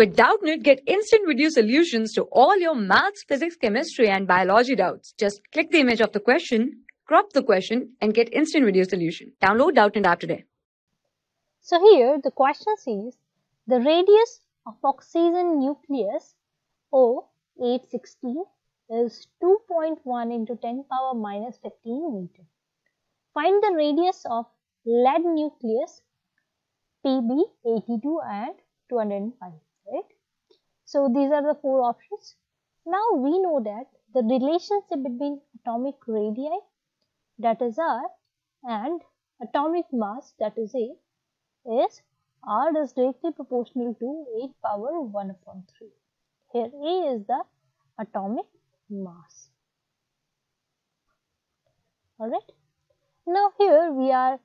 With Doubtnut, get instant video solutions to all your maths, physics, chemistry, and biology doubts. Just click the image of the question, crop the question, and get instant video solution. Download Doubtnut app today. So here the question says the radius of oxygen nucleus O816 is 2.1 into 10 power minus 15 meter. Find the radius of lead nucleus PB82 and 205 right. So these are the four options. Now we know that the relationship between atomic radii that is R and atomic mass that is A is R is directly proportional to 8 power 1 upon 3. Here A is the atomic mass. Alright. Now here we are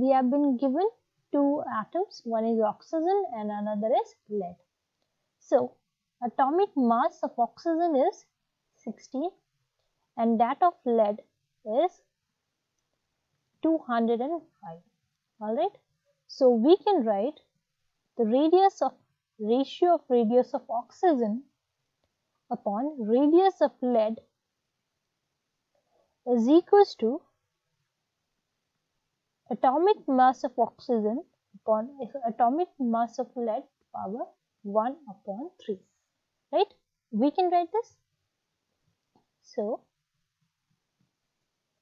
we have been given two atoms one is oxygen and another is lead. So atomic mass of oxygen is 16 and that of lead is 205 alright. So we can write the radius of ratio of radius of oxygen upon radius of lead is equals to atomic mass of oxygen upon atomic mass of lead power 1 upon 3 right? We can write this. So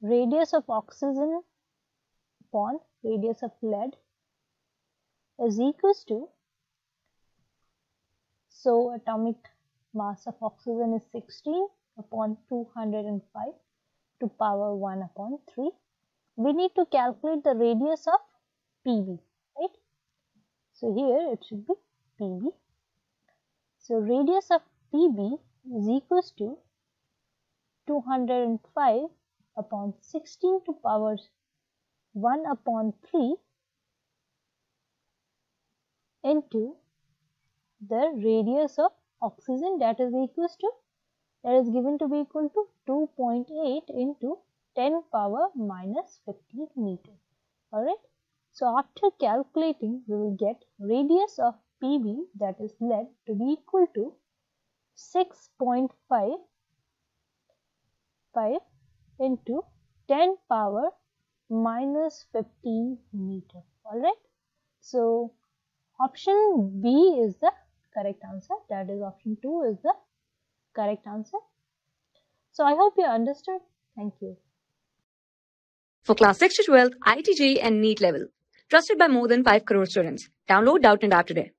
radius of oxygen upon radius of lead is equals to so atomic mass of oxygen is 16 upon 205 to power 1 upon 3 we need to calculate the radius of PB right? So here it should be PB so radius of PB is equals to 205 upon 16 to power 1 upon 3 into the radius of oxygen that is equals to that is given to be equal to 2.8 into 10 power minus 15 meter. Alright so after calculating we will get radius of PB that is lead to be equal to 6.5 5 into 10 power minus 15 meter alright. So option B is the correct answer that is option 2 is the correct answer. So I hope you understood. Thank you. For class 6 to 12, IIT JEE and NEET level. Trusted by more than 5 crore students. Download Doubtnut app today.